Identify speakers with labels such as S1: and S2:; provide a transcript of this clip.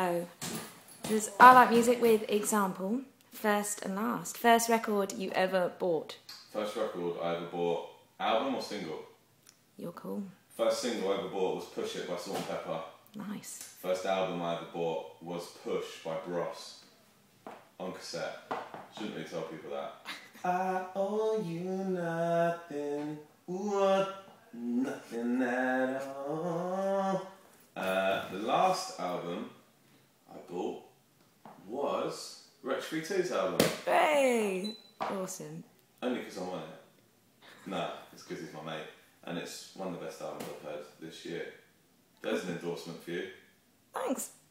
S1: So, there's I Like Music with Example, first and last. First record you ever bought.
S2: First record I ever bought, album or single?
S1: You're cool.
S2: First single I ever bought was Push It by Salt-N-Pepa.
S1: Nice.
S2: First album I ever bought was Push by Bros. On cassette. Shouldn't really tell people that. I owe you nothing. What? Nothing at all. Uh, the last album I bought was Wretch 32's album.
S1: Hey! Awesome.
S2: Only because I'm on it. No, it's because he's my mate. And it's one of the best albums I've heard this year. There's an endorsement for you.
S1: Thanks.